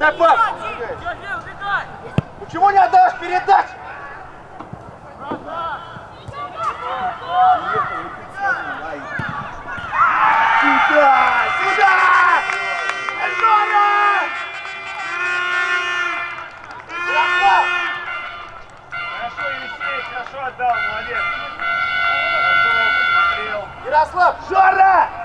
Отдай пас! Почему не отдаешь передачу? Сюда! Сюда! Жора! Хорошо! Хорошо, Елисей, хорошо отдал, молодец. Хорошо, посмотрел. Ярослав, Жора!